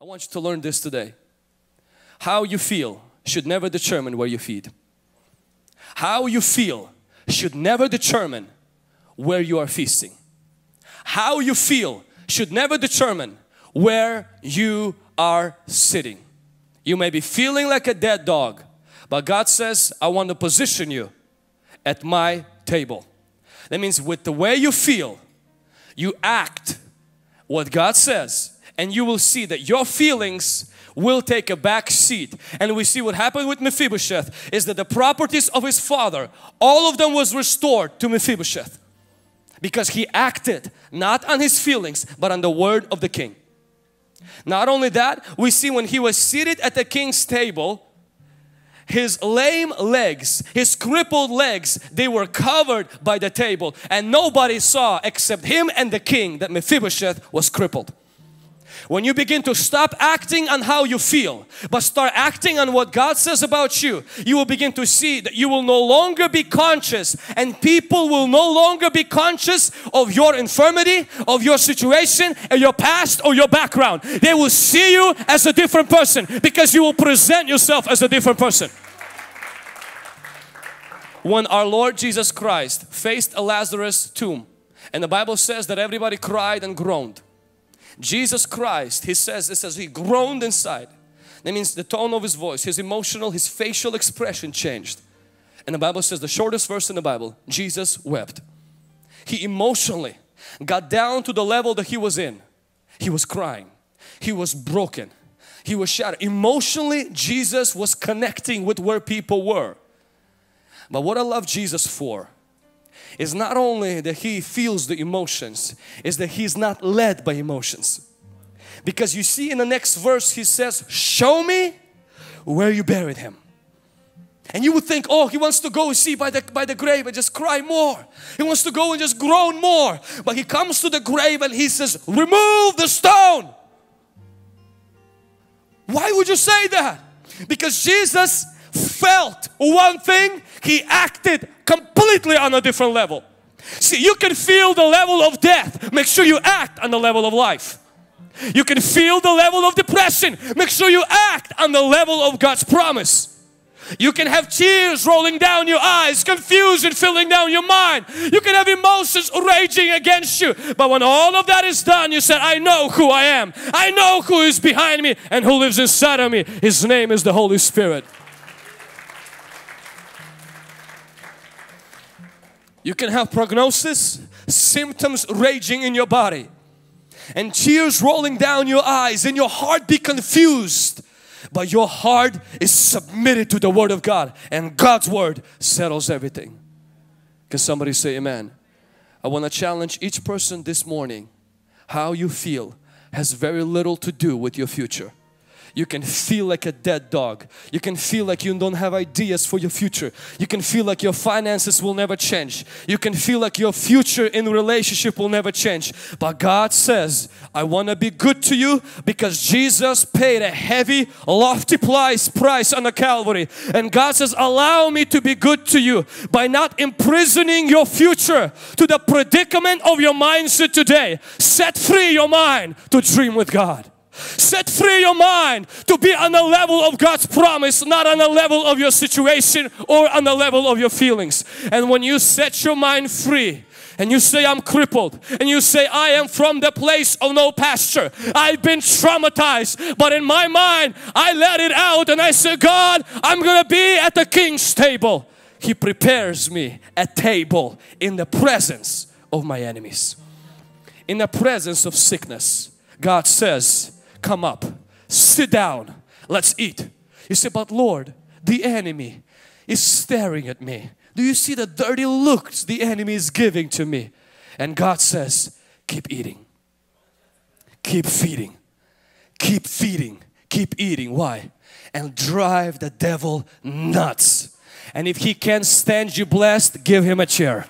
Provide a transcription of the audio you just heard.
I want you to learn this today. How you feel should never determine where you feed. How you feel should never determine where you are feasting. How you feel should never determine where you are sitting. You may be feeling like a dead dog, but God says, I want to position you at my table. That means with the way you feel, you act what God says and you will see that your feelings will take a back seat and we see what happened with Mephibosheth is that the properties of his father all of them was restored to Mephibosheth because he acted not on his feelings but on the word of the king not only that we see when he was seated at the king's table his lame legs, his crippled legs, they were covered by the table and nobody saw except him and the king that Mephibosheth was crippled. When you begin to stop acting on how you feel, but start acting on what God says about you, you will begin to see that you will no longer be conscious and people will no longer be conscious of your infirmity, of your situation, and your past or your background. They will see you as a different person because you will present yourself as a different person. When our Lord Jesus Christ faced a Lazarus tomb and the Bible says that everybody cried and groaned Jesus Christ, he says, it says he groaned inside. That means the tone of his voice, his emotional, his facial expression changed. And the Bible says the shortest verse in the Bible, Jesus wept. He emotionally got down to the level that he was in. He was crying. He was broken. He was shattered. Emotionally, Jesus was connecting with where people were. But what I love Jesus for is not only that he feels the emotions, is that he's not led by emotions. Because you see in the next verse he says, show me where you buried him. And you would think, oh, he wants to go see by the, by the grave and just cry more. He wants to go and just groan more. But he comes to the grave and he says, remove the stone. Why would you say that? Because Jesus felt one thing, he acted completely on a different level. See, you can feel the level of death. Make sure you act on the level of life. You can feel the level of depression. Make sure you act on the level of God's promise. You can have tears rolling down your eyes, confusion filling down your mind. You can have emotions raging against you. But when all of that is done, you said, I know who I am. I know who is behind me and who lives inside of me. His name is the Holy Spirit. You can have prognosis, symptoms raging in your body and tears rolling down your eyes and your heart be confused. But your heart is submitted to the Word of God and God's Word settles everything. Can somebody say amen? I want to challenge each person this morning. How you feel has very little to do with your future. You can feel like a dead dog. You can feel like you don't have ideas for your future. You can feel like your finances will never change. You can feel like your future in relationship will never change. But God says, I want to be good to you because Jesus paid a heavy, lofty price, price on the Calvary. And God says, allow me to be good to you by not imprisoning your future to the predicament of your mindset today. Set free your mind to dream with God. Set free your mind to be on the level of God's promise, not on the level of your situation or on the level of your feelings. And when you set your mind free, and you say I'm crippled and you say I am from the place of no pasture. I've been traumatized but in my mind I let it out and I say God I'm gonna be at the king's table. He prepares me a table in the presence of my enemies. In the presence of sickness God says come up, sit down, let's eat. You say, but Lord, the enemy is staring at me. Do you see the dirty looks the enemy is giving to me? And God says, keep eating, keep feeding, keep feeding, keep eating. Why? And drive the devil nuts. And if he can't stand you blessed, give him a chair.